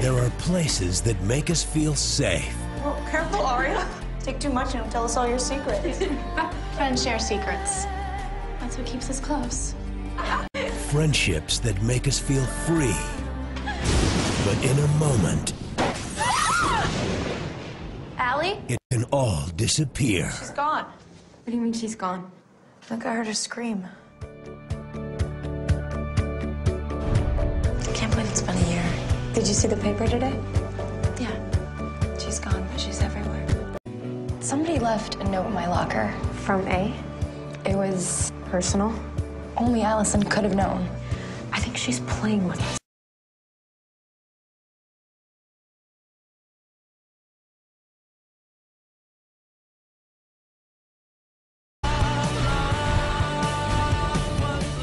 There are places that make us feel safe. Well, careful, Aria. Take too much and tell us all your secrets. Friends share secrets. That's what keeps us close. Friendships that make us feel free. But in a moment, Ali? it can all disappear. She's gone. What do you mean she's gone? Look, I heard her scream. Did you see the paper today? Yeah. She's gone, but she's everywhere. Somebody left a note in my locker. From A? It was Personal? only Alison could have known. I think she's playing with us.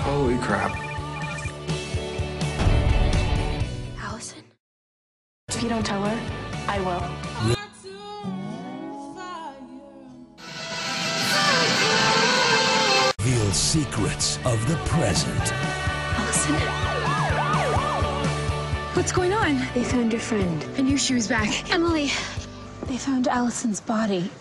Holy crap. If you don't tell her, I will. Reveal secrets of the present. Alison? What's going on? They found your friend. I knew she was back. Emily. They found Alison's body.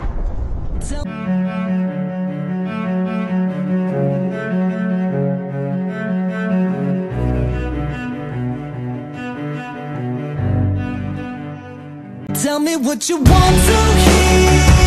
Tell me what you want to hear